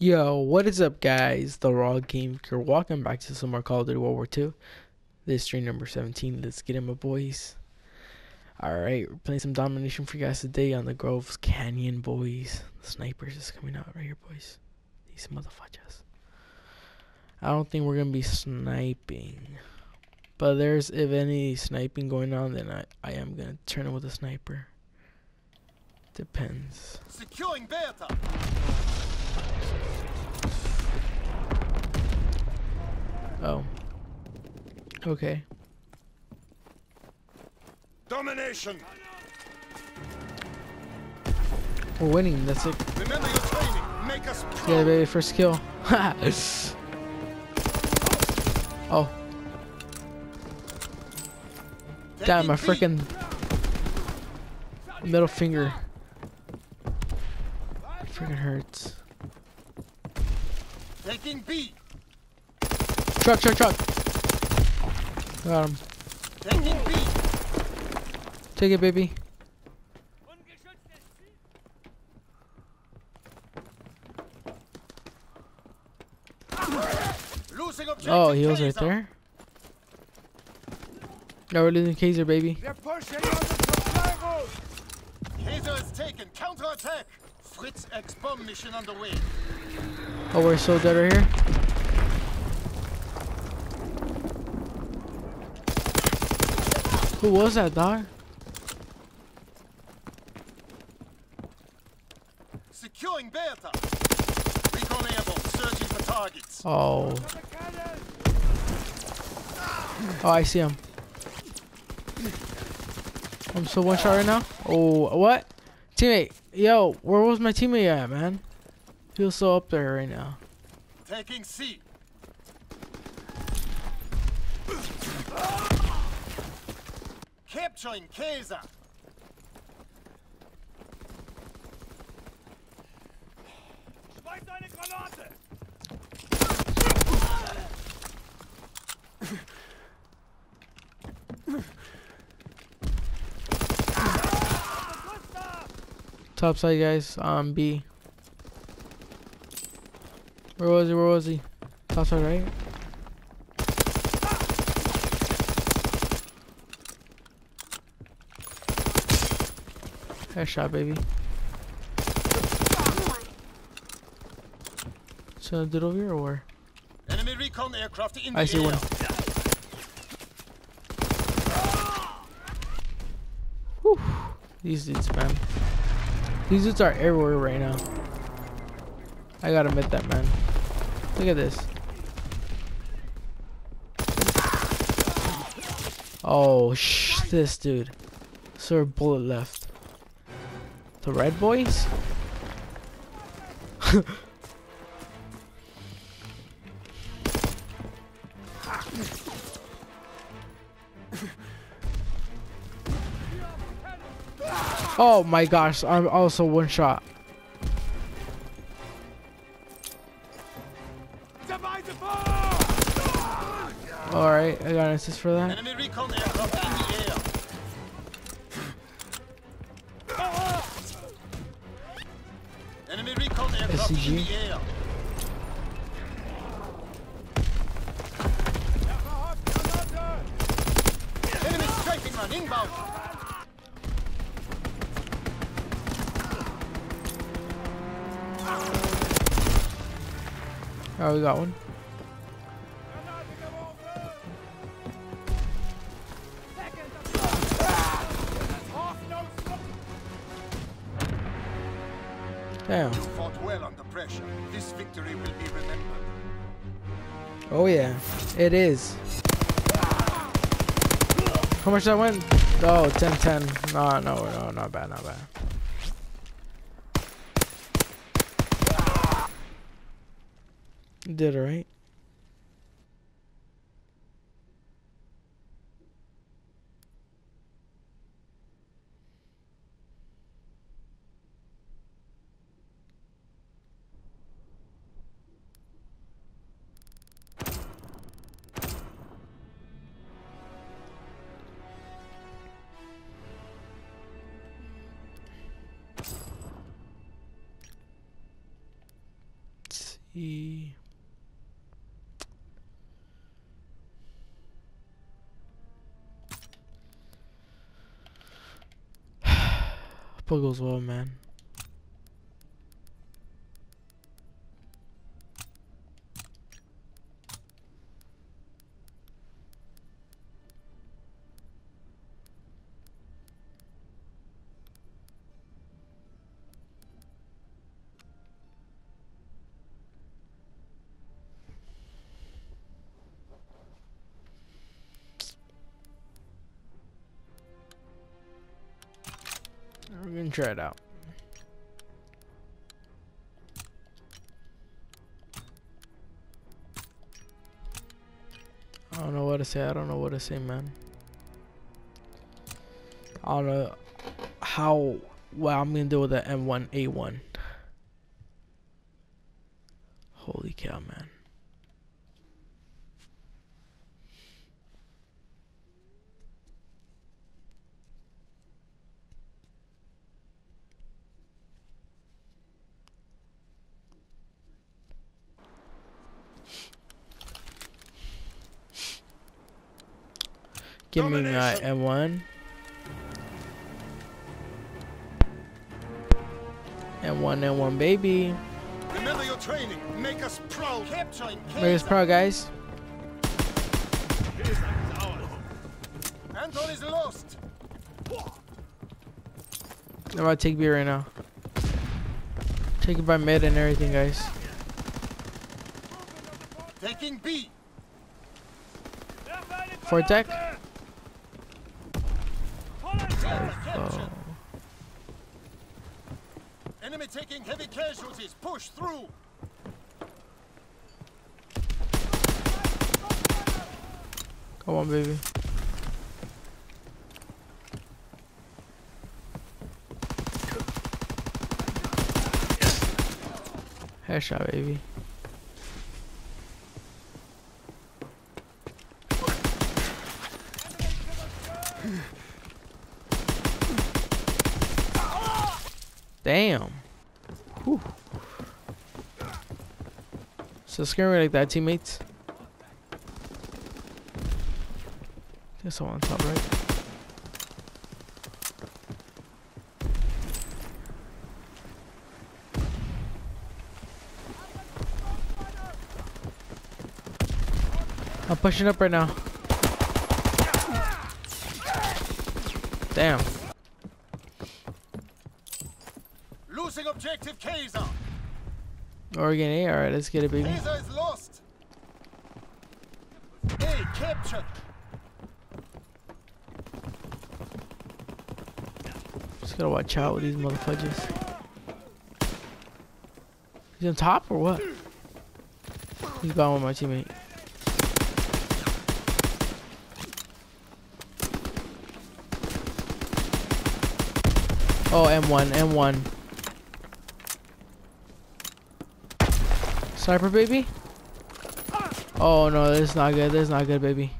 Yo, what is up, guys? The Raw Game Crew. Welcome back to some more Call of Duty World War II. This is stream number 17. Let's get in, my boys. Alright, we're playing some domination for you guys today on the Gustav Cannon, boys. The snipers is coming out right here, boys. These motherfuckers. I don't think we're gonna be sniping. But there's, if any sniping going on, then I, I am gonna turn it with a sniper. Depends. Securing Bertha. Oh. Okay. Domination. We're winning. That's it. Remember your training. Make us proud. Yeah, baby, first kill. oh, damn, my freaking middle finger. It freaking hurts. Taking B. Truck, truck, truck. Got him. Take it, baby. Oh, he was right there. No, we're losing Kaiser, baby. They're pushing on the Kaiser is taken. Counterattack. Fritz X bomb mission underway. Oh, we're so dead right here. Who was that, dog? Securing Bertha. Recon airborne. Searching for targets. Oh. Oh, I see him. I'm so one shot right now. Oh, what? Teammate, yo, where was my teammate at, man? He was so up there right now. Taking C. Capturing Kaiser. Schmeiß eine Granate! Top side, guys. Um, B. Where was he? Where was he? Top side, right? Headshot, baby. So, did over here or where? Enemy recon aircraft in I see air. one. Whew. These dudes, man. These dudes are everywhere right now. I gotta admit that, man. Look at this. Oh, shh, this dude. Sir, bullet left. The red boys? Oh my gosh, I'm also one shot. Alright, I got an assist for that. Inbound. Oh, we got one. Victory will be remembered. Oh yeah, it is. How much did I win? Oh, 10 10. No, no, no, not bad, not bad. Did alright. Goes well, man. Gonna try it out. I don't know what to say. I don't know what to say, man. I don't know how well I'm gonna deal with the M1A1. Holy cow, man. Give me my Domination. M1. M1, M1, baby. Remember your training. Make us proud. Capturing Make us Kaiser. proud, guys. Anton is lost. I'm about to take B right now. Take it by mid and everything, guys. Taking B. For attack. Captured. Oh. Enemy taking heavy casualties. Push through. Come on, baby. Headshot, baby. Damn. So scare me like that, teammates. There's someone on top, right? I'm pushing up right now. Damn. Losing objective Kaiser. Oregon A. Alright, let's get it, baby. Kaiser is lost. A captured. Just gotta watch out with these motherfuckers. He's on top or what? He's gone with my teammate. Oh, M1, M1. Sniper, baby? Oh no, this is not good. This is not good, baby.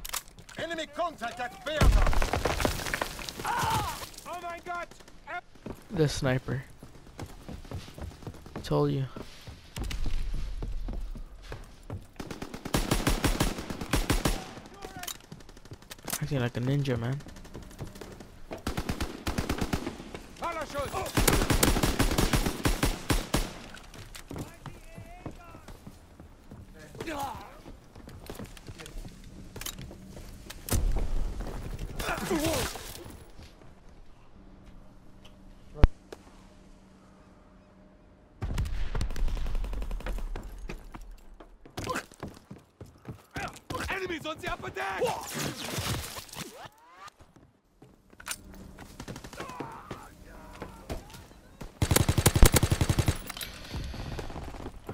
Enemy contact at Bertha. Ah! Oh my god. The sniper. Told you. Acting like a ninja, man. The.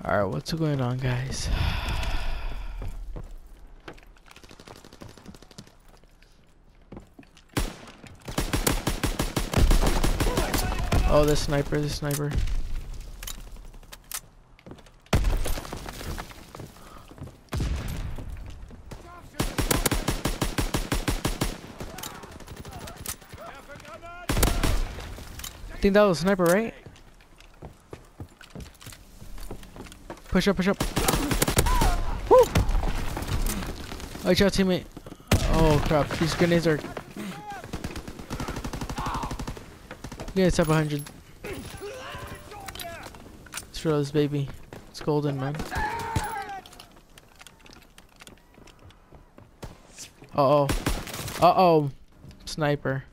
Alright, what's going on, guys? Oh, the sniper, the sniper. I think that was a sniper, right? Push up, push up. Woo! Watch out, teammate. Oh crap, these grenades are. Yeah, it's up 100. Let's throw this baby. It's golden, man. Uh oh. Uh oh. Sniper.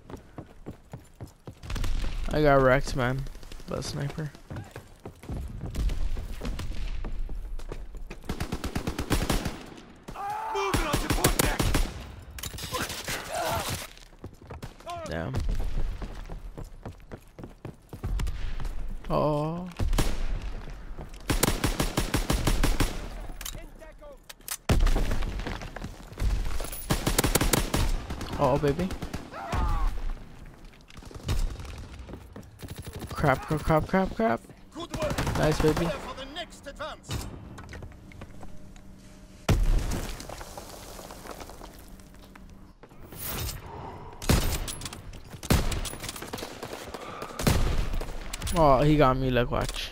I got wrecked, man. By a sniper. Moving on support deck. Damn. Oh. Oh, baby. Crap, crap, crap, crap, crap. Good work. Nice, baby. For the next advance. Oh, he got me. Look, watch.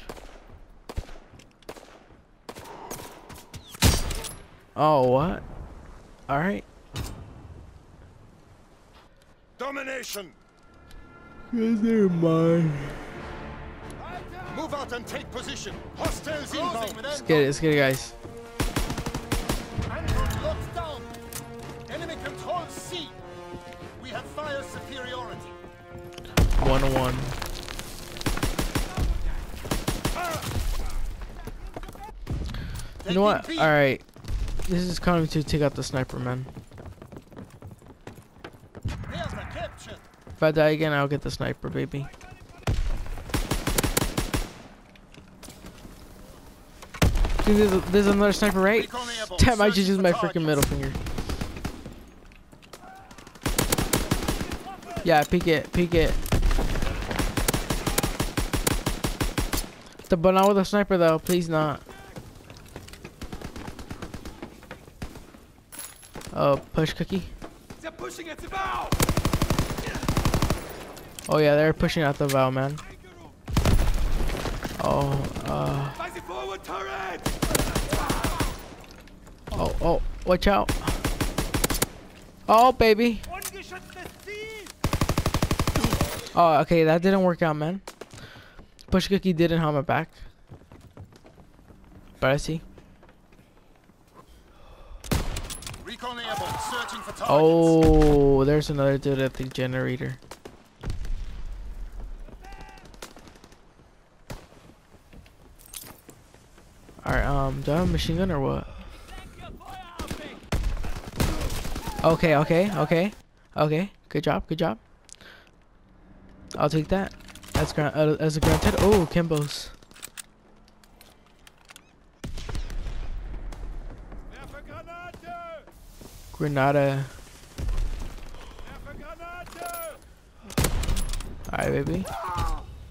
Oh, what? Alright. Domination. Never mind. Move out and take position. Hostiles inbound. Let's get it, let's get it, guys. Anton locked down. Enemy controls C. We have fire superiority. 101. You know what? Alright. This is coming to take out the sniper, man. There's the capture. If I die again, I'll get the sniper, baby. Dude, there's, there's another sniper, right? Recon airborne. Damn, I just use my freaking middle finger. Yeah, peek it, peek it. The but not with a sniper though, please not. Oh, push cookie. They're pushing at the! Oh yeah, they're pushing out the valve, man. Oh, uh, oh, oh, watch out. Oh, baby. Oh, okay, that didn't work out, man. Push cookie didn't have my back. But I see. Recon airborne. Searching for targets. Oh, there's another dude at the generator. Alright, um, do I have a machine gun or what? Okay, okay, okay, okay. Good job, good job. I'll take that. That's gra uh, as a granted. Oh, Kimbo's. Werfe Alright, baby.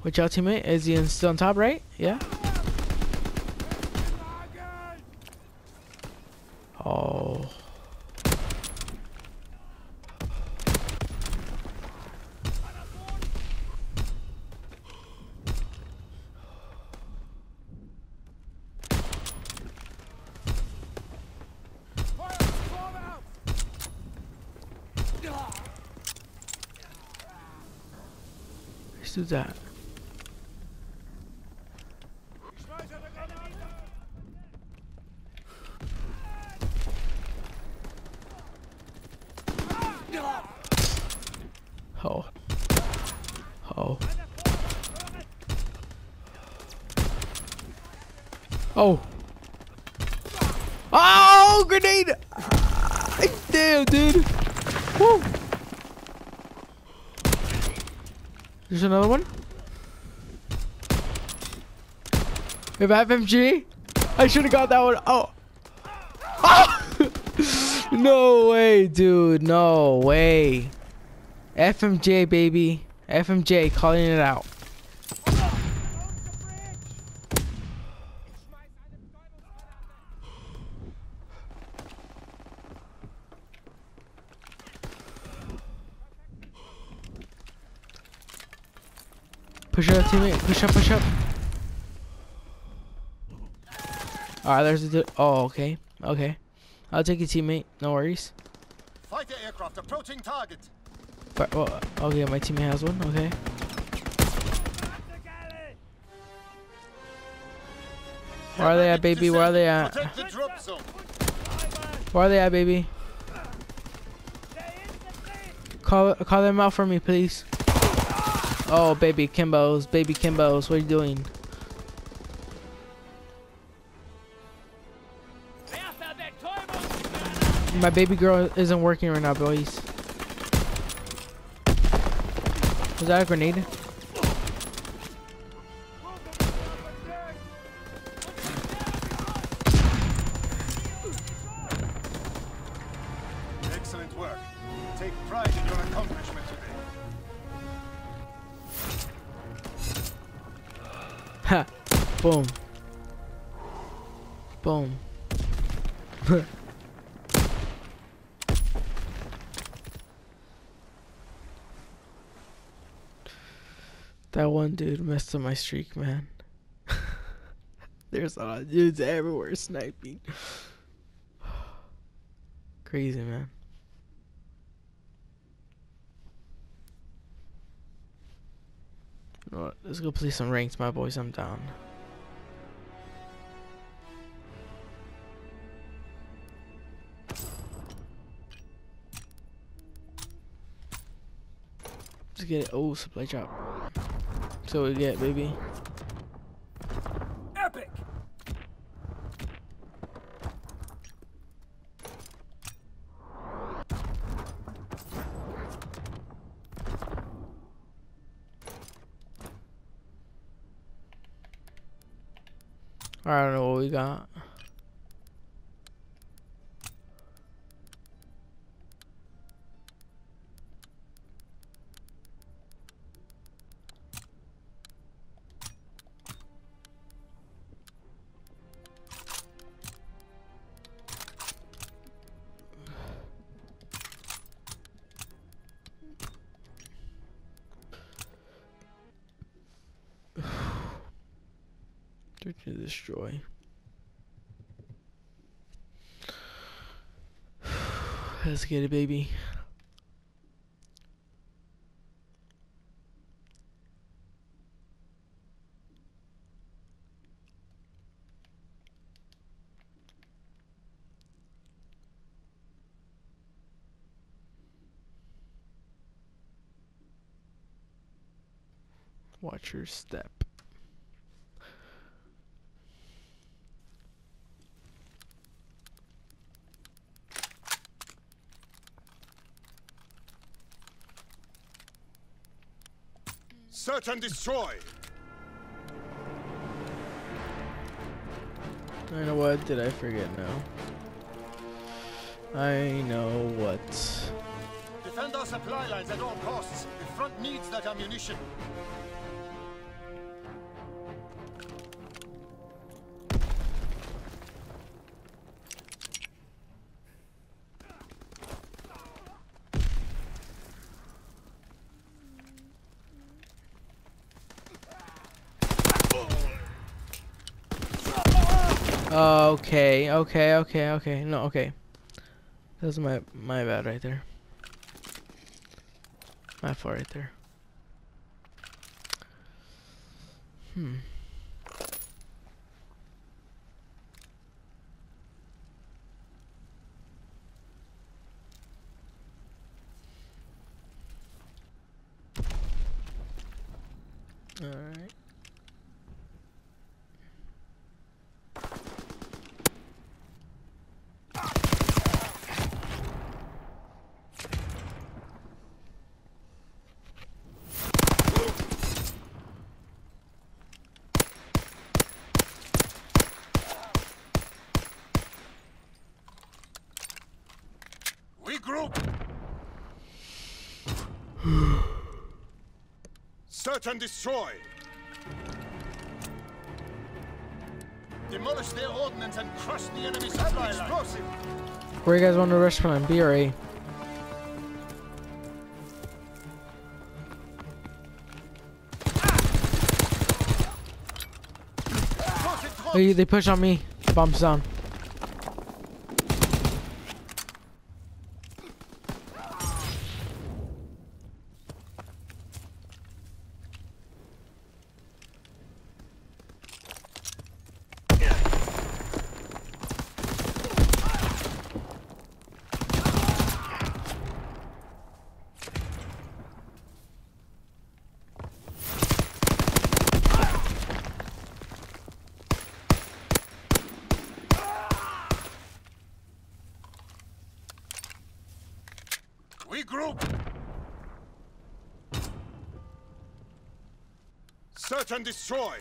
Watch out, teammate. Is he still on top, right? Yeah? Let's that. Oh. Oh. Oh, grenade! Ah, Damn, dude. Woo. There's another one. We have FMG. I should have got that one. Oh. Oh. no way, dude. No way. FMJ, baby. FMJ calling it out. Push up, teammate. Push up, push up. Alright, there's a. di- Oh, okay. Okay. I'll take your teammate. No worries. Fighter aircraft approaching target. But, well, oh, okay, my teammate has one. Okay. Where are they at, baby? Where are they at? Protect the drop zone. Where are they at, baby? Call call them out for me, please. Oh, baby Kimbos, baby Kimbos, what are you doing? My baby girl isn't working right now, boys. Was that a grenade? Messed up my streak, man. There's a lot of dudes everywhere sniping. Crazy, man. What, Let's go play some ranks, my boys. I'm down. Let's get it. Oh, supply drop. So we get, baby. Epic! I don't know what we got. Let's get it, baby. Watch your step. Search and destroy. I know what did I forget now? I know what. Defend our supply lines at all costs. The front needs that ammunition. Okay, okay, okay, okay. No, okay. That's my my bad right there. My fault right there. Hmm. All right. Regroup. Search and destroy. Demolish their ordnance and crush the enemy supply line. Explosive. Where you guys want to rush from? B or A? Explosive drop. Hey, they push on me. Bombs down. Regroup! Search and destroy!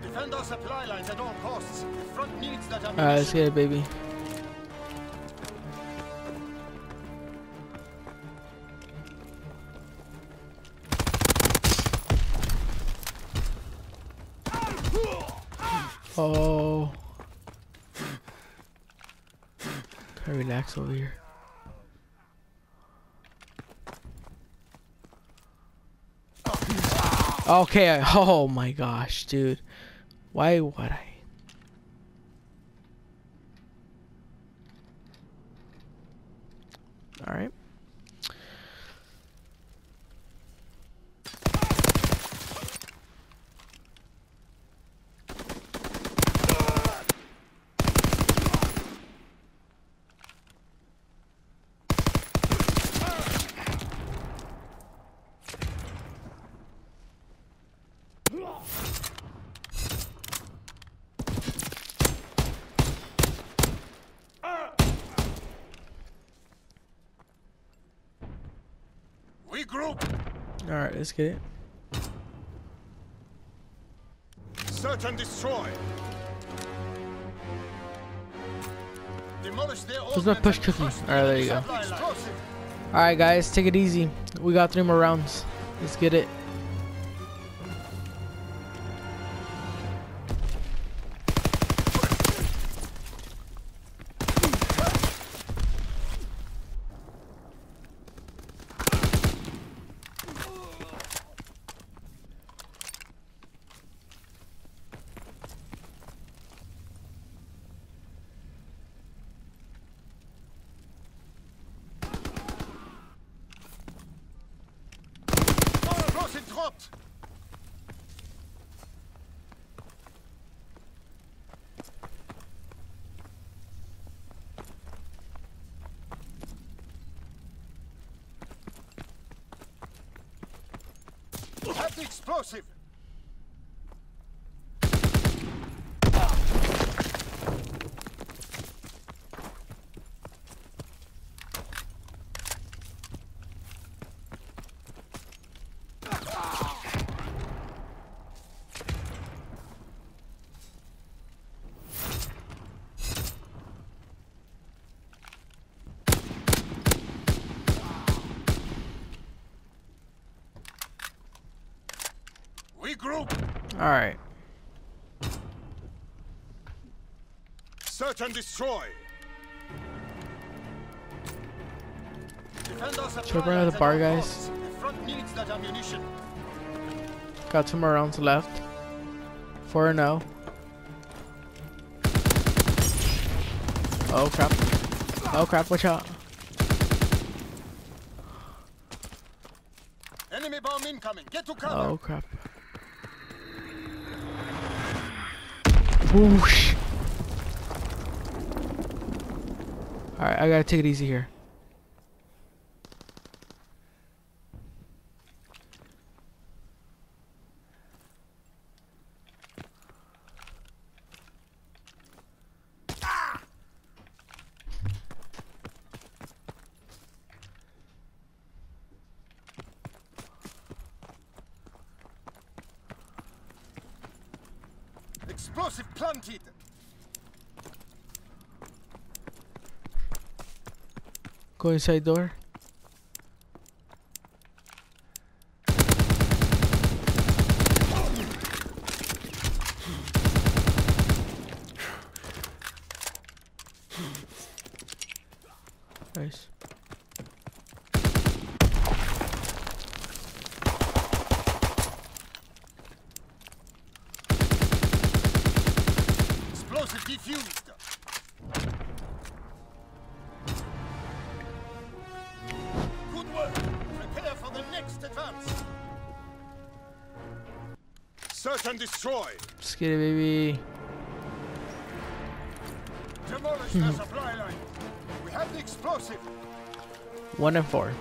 Defend our supply lines at all costs. The front needs that Alright, let's get it, baby. Oh. Can I relax over here? Okay, oh my gosh, dude. Why would I? Alright. Regroup! Alright, let's get it. Search and destroy! Demolish their Where's my push ordnance cookie? Alright, there you go. supply lines. Explosive. Alright, guys, take it easy. We got three more rounds. Let's get it. Explosive dropped! Have the! Regroup! Alright. Search and destroy! Defend our supply Should I bring out lines the bar, guys? The front needs that ammunition. Got two more rounds left. 4 and 0. Oh crap. Oh crap, watch out. Enemy bomb incoming. Get to cover. Oh crap. Whoosh. Alright, I gotta take it easy here. Explosive planted. Go inside door. Let's get it, baby. Demolish the supply line. We have the explosive. One and four.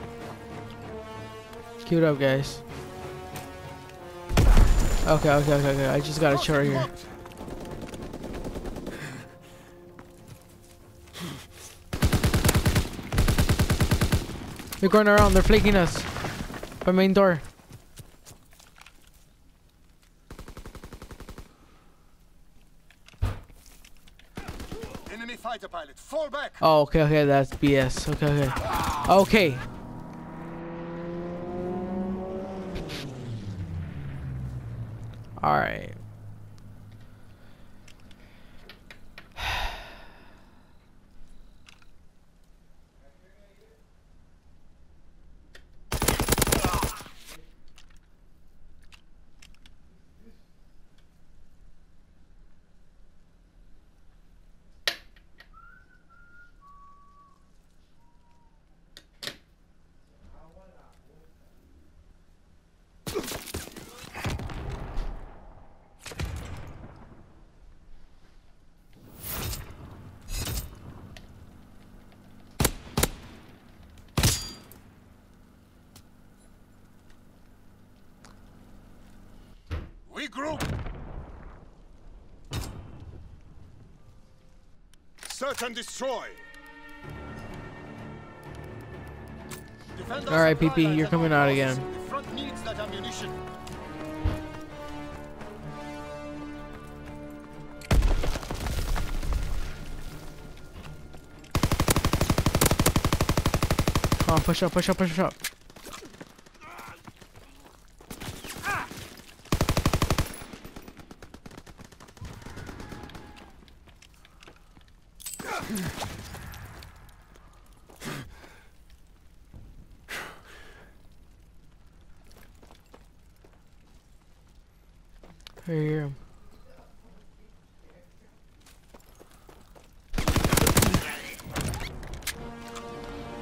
Keep it up, guys. Okay, okay, okay, okay. I just got a chill right here. They're going around. They're flanking us. By main door. Enemy fighter pilot, fall back. Oh, okay, okay. That's BS. Okay, okay. Okay. All right. Regroup. And destroy. Defend All right, PP, you're coming out again. The front needs that ammunition. Come on, push up, push up, push up. Here, here.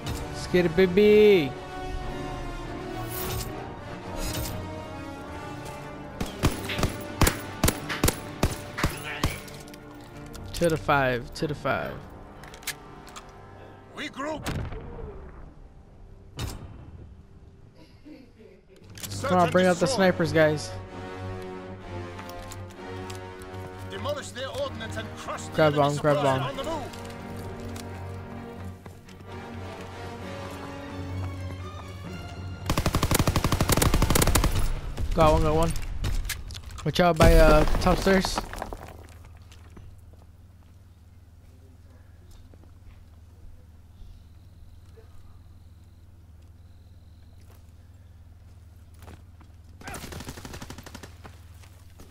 Let's get it, baby. To the five, to the five. Regroup. Come on, bring out the snipers, guys. Demolish their ordnance and crush Grab bomb, grab bomb. Got one, got one. Watch out by uh top stairs.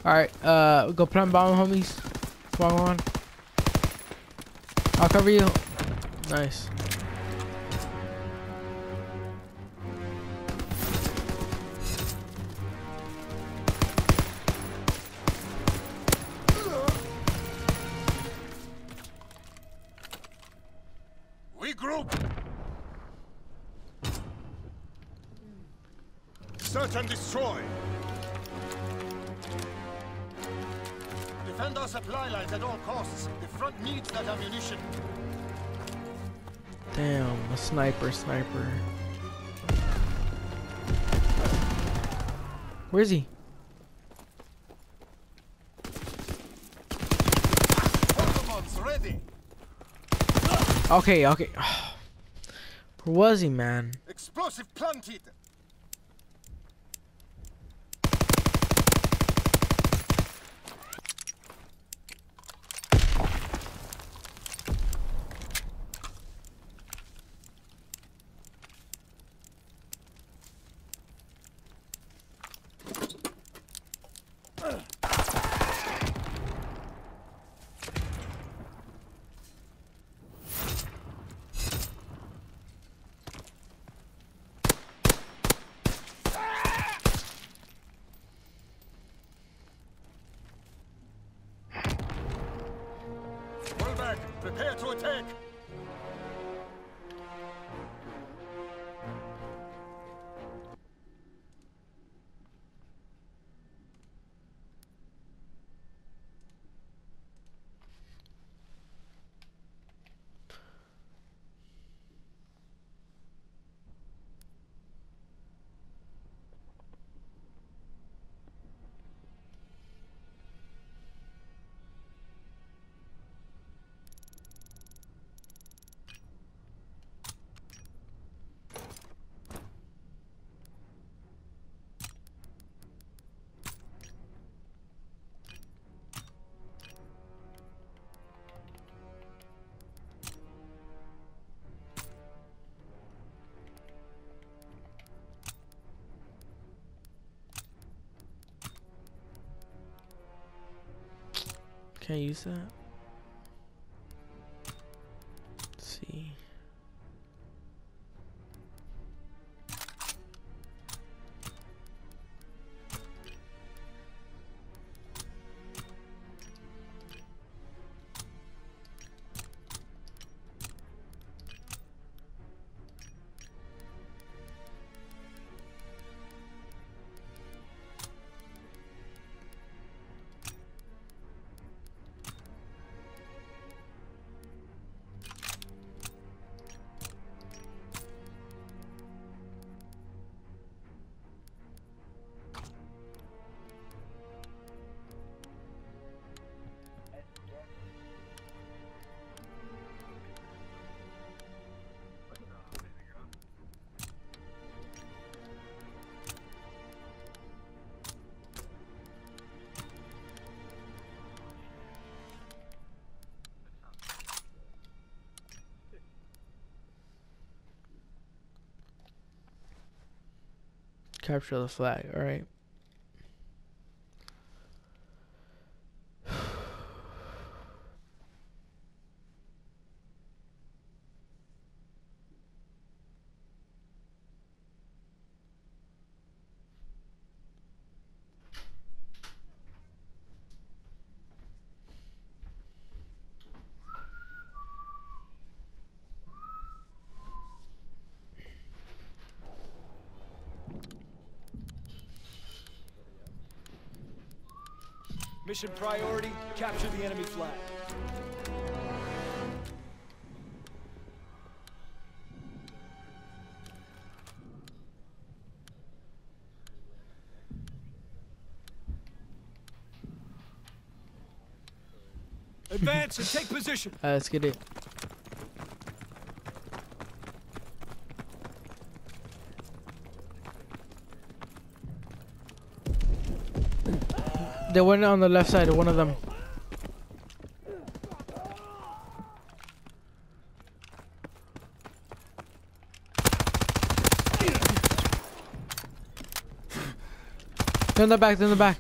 Alright, uh go plant bomb homies. Come on. I'll cover you. Nice. Sniper, sniper. Where is he? Ready. Okay, okay. Where was he, man? Explosive planted. Prepare to attack! Can I use that? Capture the flag, alright. Mission priority, capture the enemy flag. Advance and take position. Uh, let's get it. They went on the left side, one of them. Turn the back, turn the back.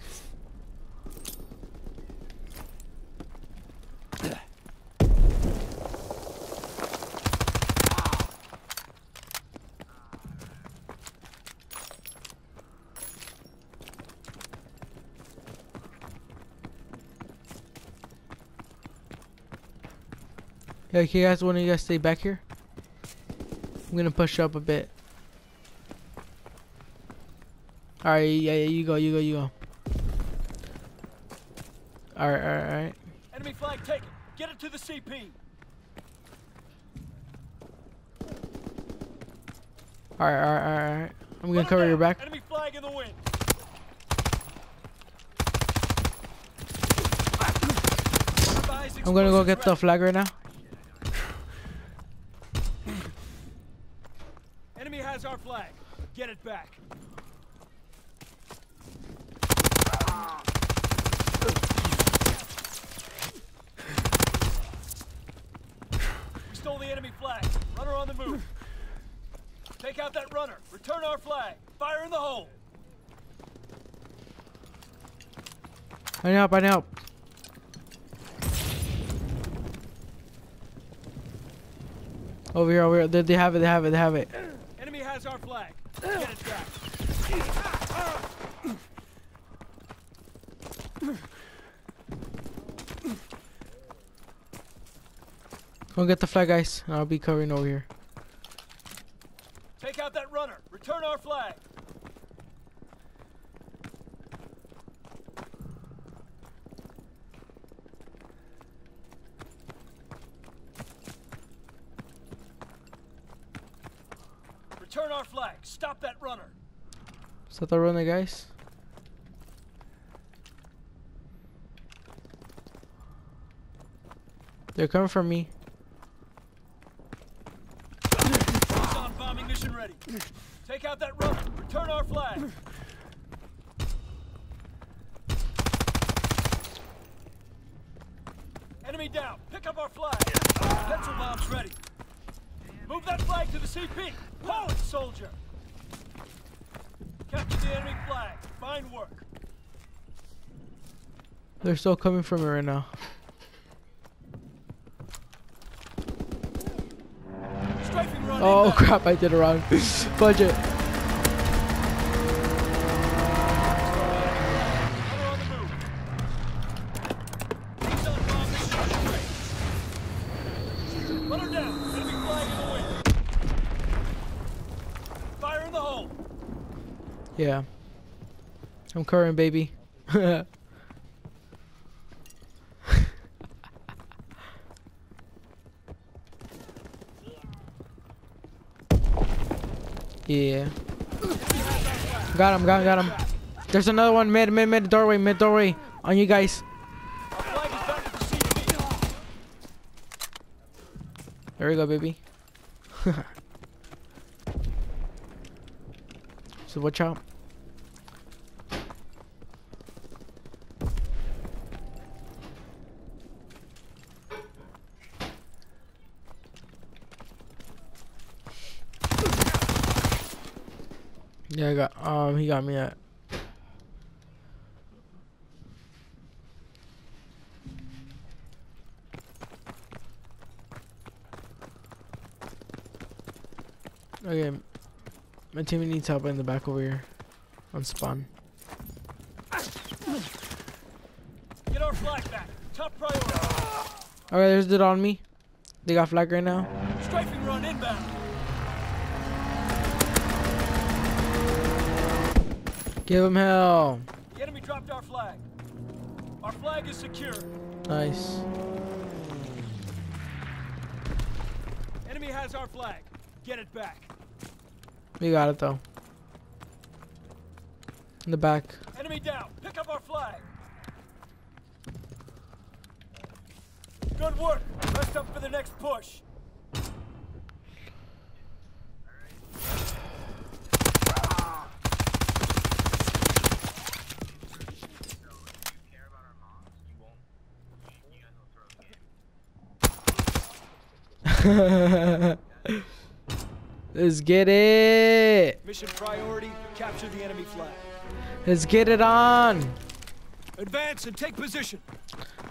Yeah, can you guys, one of you guys stay back here? I'm gonna push up a bit. Alright, yeah, yeah, you go, you go, you go. Alright, alright, alright. Enemy flag taken. Get it to the CP. Alright, alright, alright, alright. I'm gonna Run cover your back. Enemy flag in the wind. I'm gonna go get the flag right now. Enemy has our flag. Back. We stole the enemy flag. Runner on the move. Take out that runner. Return our flag. Fire in the hole. I need help, I need. Over here, over here. They have it, they have it, they have it. Enemy has our flag. Get it back. Go get the flag, guys. and I'll be covering over here. Take out that runner. Return our flag. Return our flag. Stop that runner. That the runner, guys? They're coming from me. On bombing mission ready. Take out that runner. Return our flag. Enemy down. Pick up our flag. Petrol bombs ready. Move that flag to the CP. Hold it, soldier. Capture the enemy flag. Fine work. They're still coming from me right now. Strafing run Oh crap, I did it wrong. Budget. Yeah. I'm the move. He's on bomb mission ready. Runner down. Enemy flag in the wind. Fire in the hole. Yeah. I'm covering, baby. Yeah. Got him, got him, got him. There's another one mid, mid, mid doorway, mid doorway. On you guys. There we go, baby. so watch out. Yeah, I got um he got me at Okay, my team needs help in the back over here. On spawn. Get our flag back. Top priority. Alright, there's the on me. They got flag right now. Strafing run inbound. Give him hell. The enemy dropped our flag. Our flag is secure. Nice. Enemy has our flag. Get it back. We got it though. In the back. Enemy down. Pick up our flag. Good work. Rest up for the next push. Let's get it. Mission priority, capture the enemy flag. Let's get it on. Advance and take position.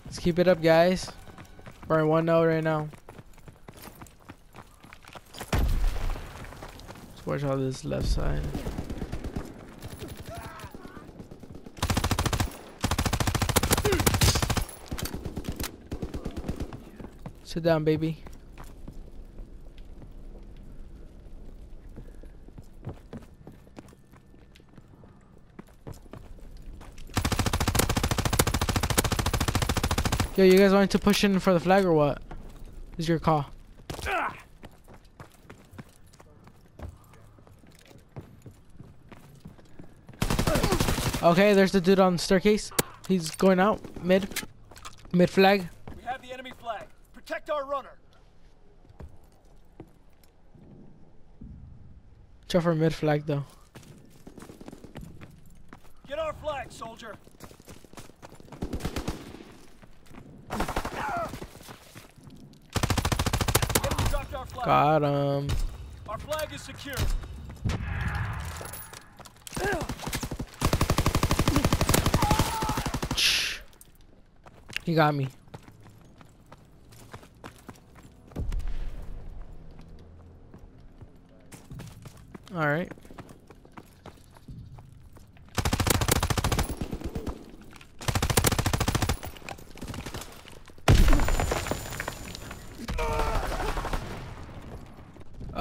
Let's keep it up, guys. We're in 1 0 right now. Let's watch out this left side. Sit down, baby. Yo, you guys wanting to push in for the flag or what? Is your call? Okay, there's the dude on the staircase. He's going out mid, mid flag. We have the enemy flag. Protect our runner. Check for mid flag though. Get our flag, soldier. Enemy dropped our flag. Got him. Our flag is secure. He got me. All right.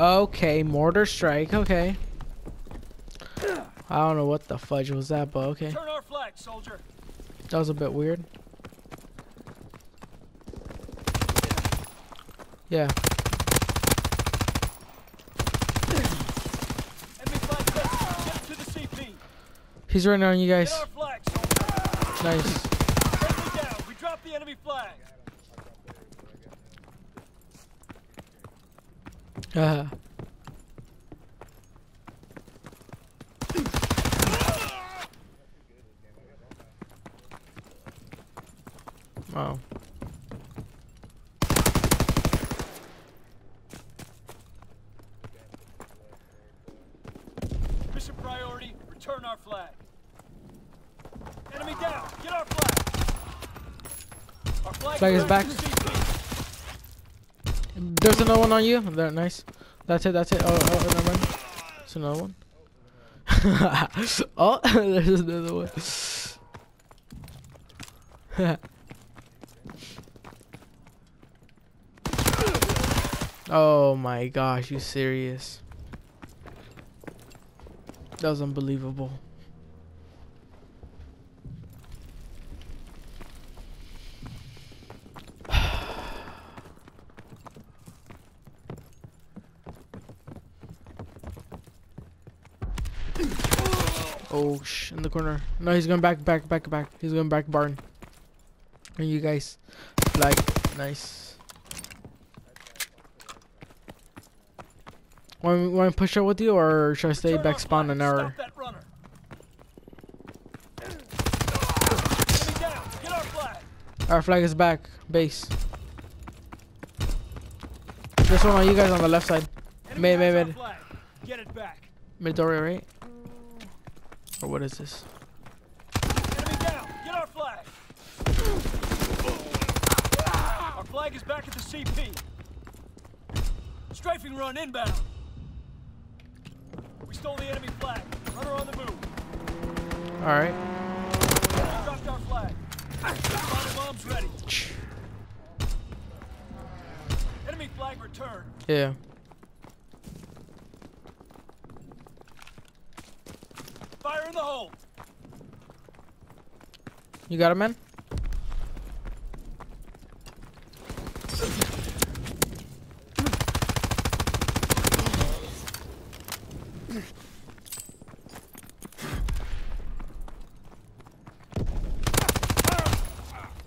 Okay, mortar strike. Okay. I don't know what the fudge was that, but okay. Turn our flag, soldier. That was a bit weird. Yeah. Enemy flag set. Get to the CP. He's running on you guys. flag. Nice. Friendly down. We dropped the enemy flag. Uh, wow. Mission priority. Return our flag. Enemy down. Get our flag. Is back. There's another one on you. There, nice. That's it. That's it. Oh, oh, oh never mind. Oh, there's another one. oh, there's another one. oh my gosh, you serious? That was unbelievable. Oh, sh! In the corner. No, he's going back, back, back, back. He's going back barn. And you guys, flag, nice. Want want to push out with you, or should I stay Return back spawn an hour? Stop that runner. Enemy down. Get our flag. Is back, base. This one on you guys on the left side, Enemy Mid, mid, mid. Get it back. mid door, right? Or what is this? Enemy down. Get our flag. Our flag is back at the CP. Strafing run inbound. We stole the enemy flag. Runner on the move. All right. Dropped our flag. Spotted bombs ready. Enemy flag returned. Yeah. Fire in the hole. You got him, man.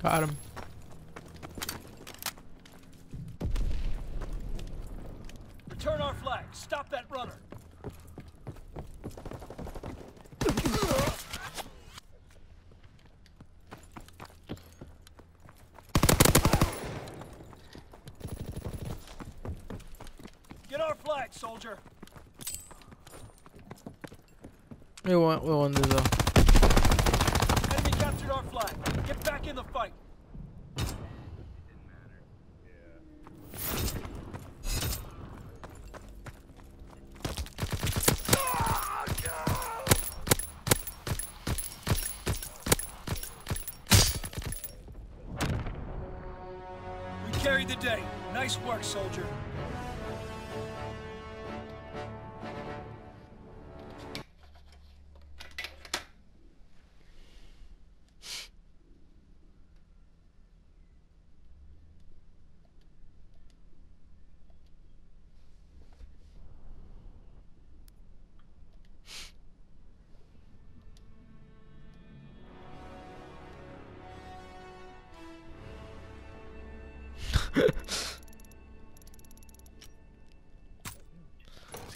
Got him. Return our flag. Stop that runner. Get our flag, soldier. We won. We won this though. Enemy captured our flag. Get back in the fight.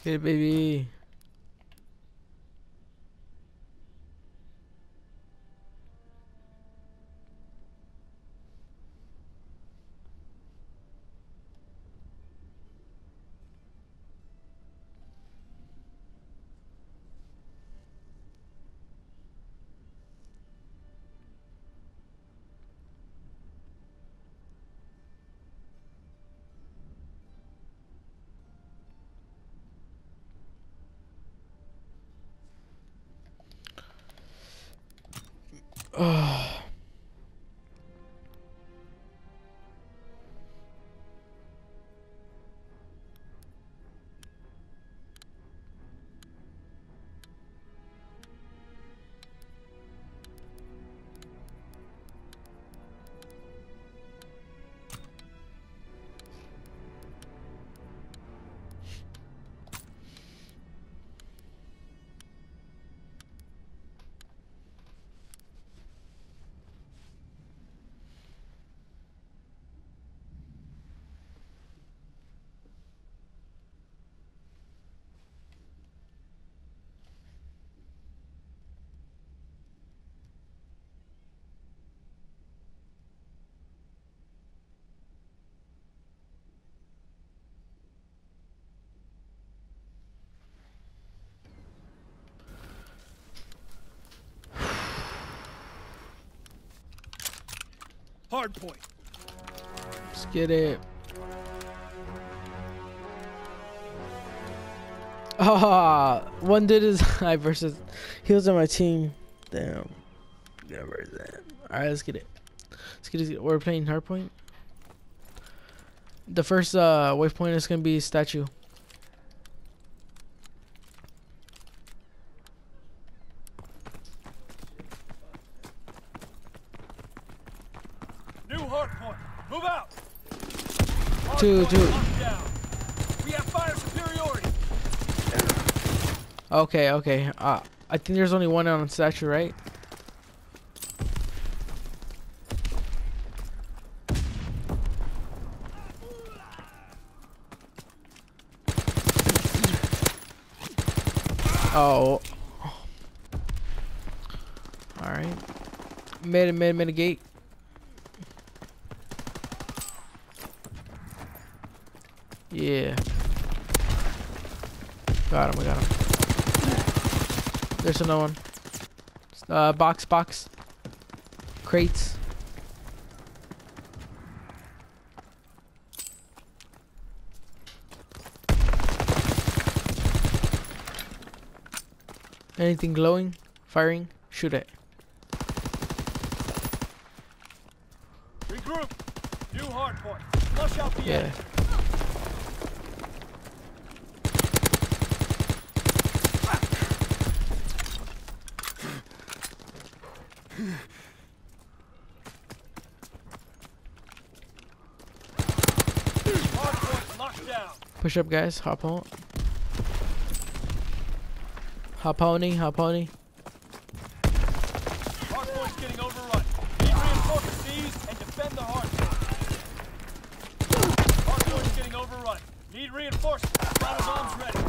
Let's baby. Hard point. Let's get it. Ah, one dude is I versus he was on my team. Damn. Yeah, where's that? Alright, let's get it. Let's get it. We're playing hardpoint. The first uh waypoint is gonna be statue. New hard point. Move out. Hard Two, two. We have fire superiority. Okay, okay. Uh I think there's only one on statue, right? Oh. Alright. Mid, mid, mitigate. Yeah. Got him, we got him. There's another one. Uh, box, box. Crates. Anything glowing? Firing? Shoot it. Regroup. New hard point. Flush out the Yeah. enemy. Hard point locked down. Push up, guys. Hop on. Hop pony, hop pony. Hard point's getting overrun. Need reinforcements seize and defend the hard point. Hard point's getting overrun. Need reinforcements. Battle bombs ready.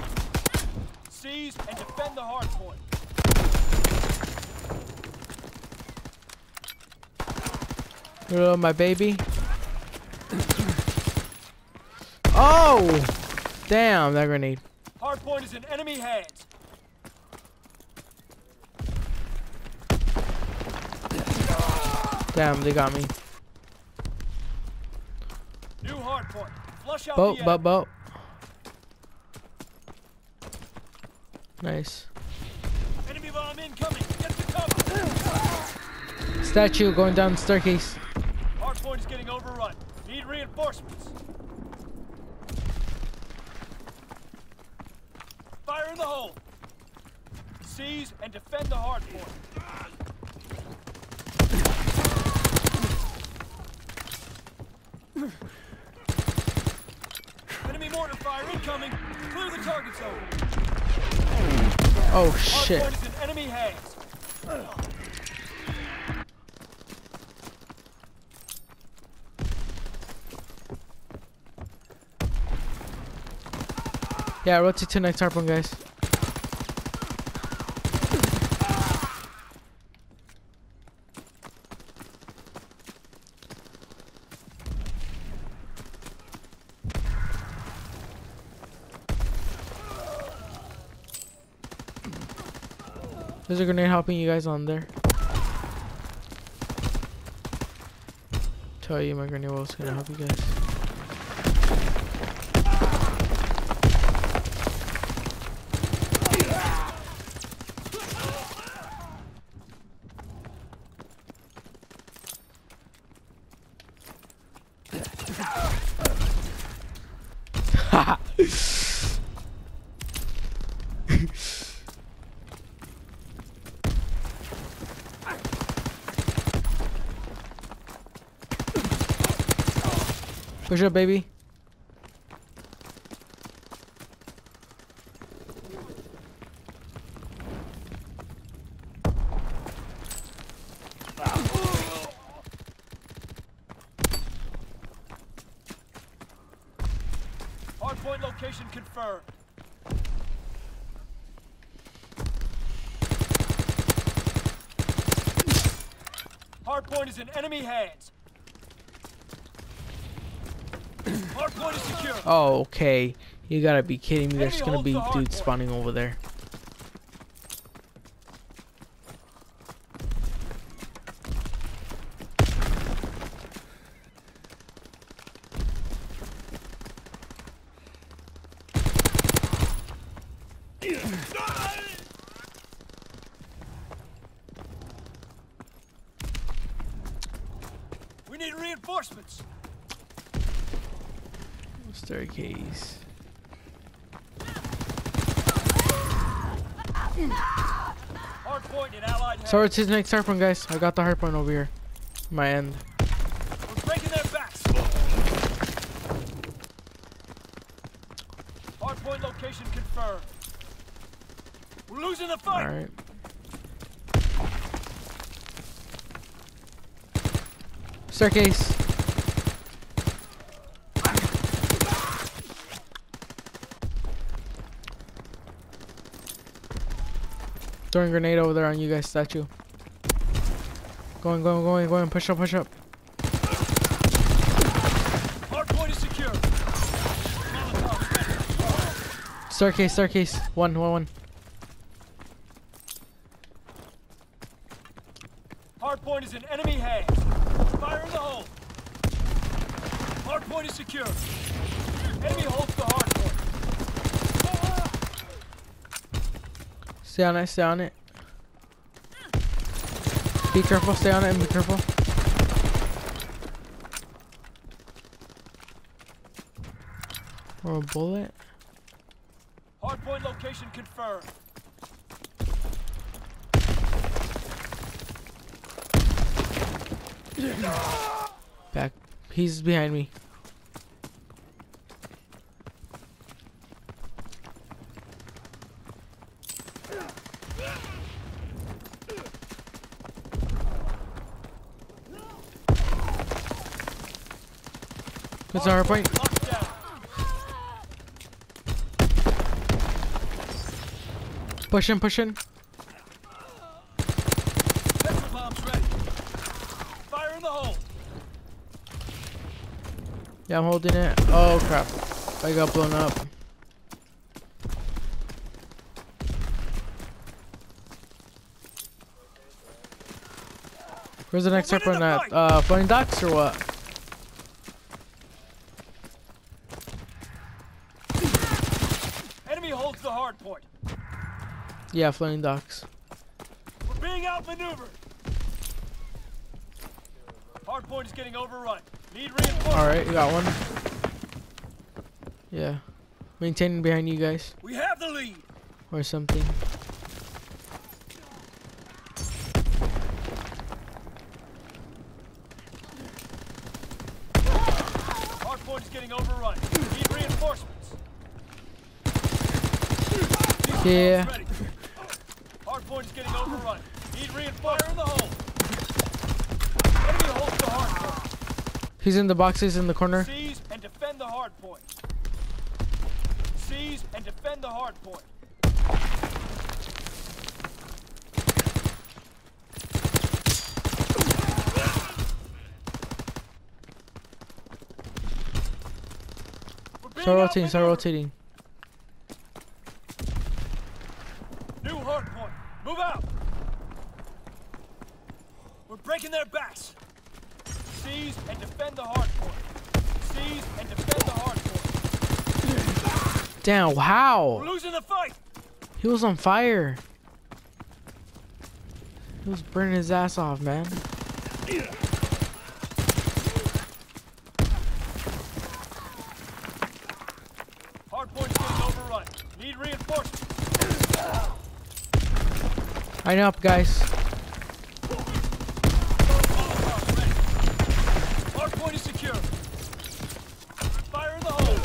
Seize and defend the hard point. Hello, my baby. Oh! Damn, that grenade. Hard point is in enemy hands. Damn, they got me. New hard point. Flush out Boat, boat, boat. Nice. Enemy bomb incoming. Get to cover. Statue going down the staircase. Hard point is getting overrun. Need reinforcements. Fire in the hole. Seize and defend the hard point. Enemy mortar fire incoming. Clear the target zone. Oh Hard shit. point is in enemy hands. Yeah, rotate to next hardpoint, guys. There's a grenade helping you guys on there. Tell you my grenade was gonna help you guys. Push up, baby. Hardpoint location confirmed. Hardpoint is in enemy hands. Hard point is secure. Oh, Oh, okay. You gotta be kidding me. There's gonna be dudes spawning over there. We need reinforcements. Staircase. Hard point it's his next hard point, guys. I got the hard point over here. My end. We're breaking their backs. Hard point location confirmed. We're losing the fight. Alright. Staircase. Throwing grenade over there on you guys, statue. Going, going, going, going. Push up, push up. Hard point is secure. Staircase, staircase. One, one, one. Hard point is in enemy hands. Fire in the hole. Hard point is secure. Enemy holds the hard point. Stay on it, stay on it. Be careful, stay on it and be careful. Or a bullet. Hard point location confirmed. Back. He's behind me. Our point. Push in, push in. Petrol bombs ready. Fire in the hole. Yeah, I'm holding it. Oh crap. I got blown up. Where's the next We're winning weapon the at? Uh, floating docks or what? Enemy holds the hard point. Yeah, floating docks. We're being outmaneuvered. Hard point is getting overrun. Need reinforcements. Alright, you got one. Yeah. Maintaining behind you guys. We have the lead. Or something. Hard point is getting overrun. Need reinforcements. Yeah. Ready. Hard point is getting overrun. Need reinforcements. Fire in the hole. Enemy holds the hard point. He's in the boxes in the corner. Seize and defend the hard point. Seize and defend the hard point. Start rotating, start rotating. New hard point. Move out. We're breaking their backs. Seize and defend the hard point. Seize and defend the hard point. Damn, We're losing the fight. He was on fire. He was burning his ass off, man. Hard point is getting overrun. Need reinforcements. Line up, guys. Molotov ready. Hard point is secure. Fire in the hole.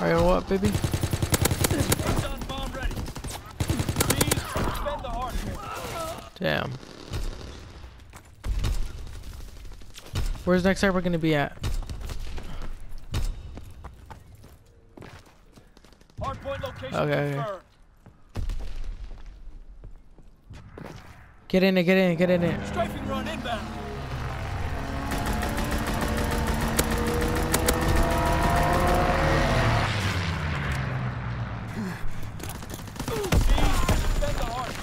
Alright, what, baby? Petrol bomb ready. Seize and defend the hard point. Damn. Where's next server gonna be at? Hard point location Okay, okay. Get in it, get in it, get in it. Strafing run inbound. Seize and defend the hard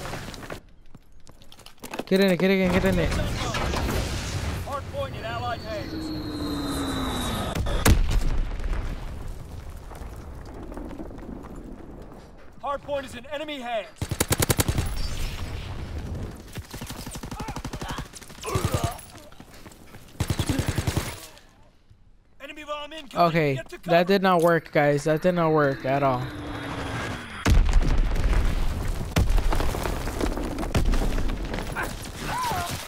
point. Get in it, get in it, get in it. Hard point in Allied hands. Hard point is in enemy hands. Bomb incoming. Okay, that did not work, guys. That did not work at all.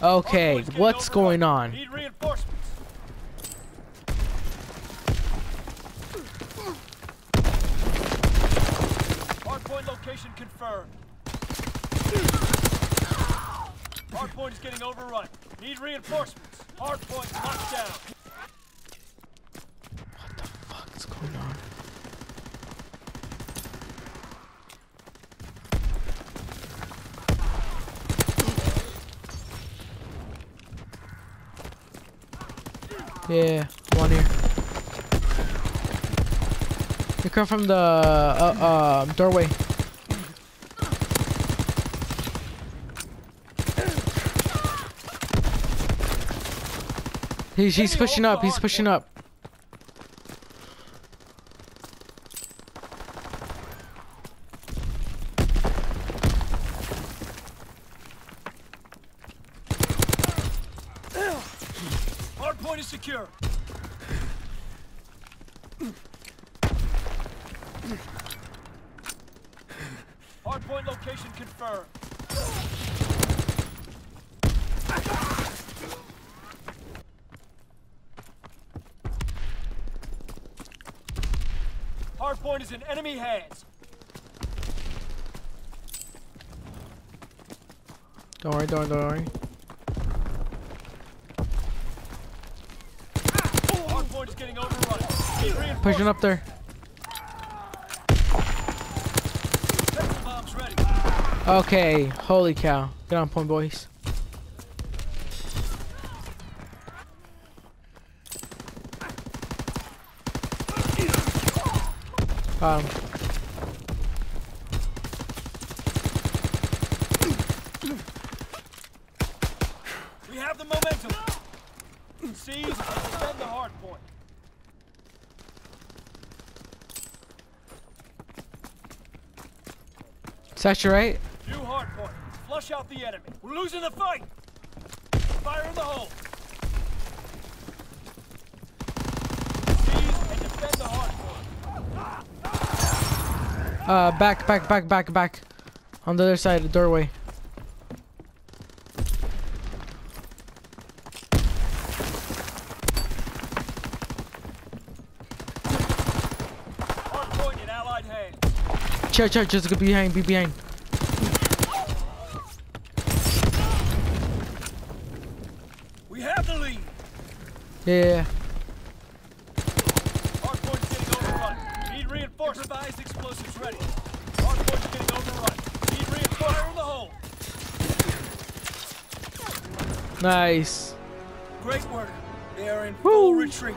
Okay, what's going on? Need reinforcements. Hardpoint location confirmed. Hardpoint is getting overrun. Need reinforcements. Hardpoint locked down. What's going on? Yeah, one here. They come from the uh, uh, doorway. He's, he's pushing up, he's pushing up. Hardpoint is secure. Hardpoint location confirmed. Hardpoint is in enemy hands. Don't worry, don't worry, don't worry. Hardpoint is getting overrun. Need reinforcements. Pushing up there. Petrol bombs ready. Okay, holy cow. Get on point, boys. Got him. We have the momentum. Seize and defend the hardpoint. Right? New hardpoint. Flush out the enemy. We're losing the fight. Fire in the hole. Seize and defend the hardpoint. Uh, back, back, back, back, back. On the other side of the doorway. Hardpoint in allied hands. Chill, chill, just go behind, be behind. We have the lead. Yeah. Hardpoint's getting overrun. Need reinforcements. Improvised explosives ready. Hardpoint's getting overrun. Need reinforcements. In the hole. Nice. Great work. They are in Woo. full retreat.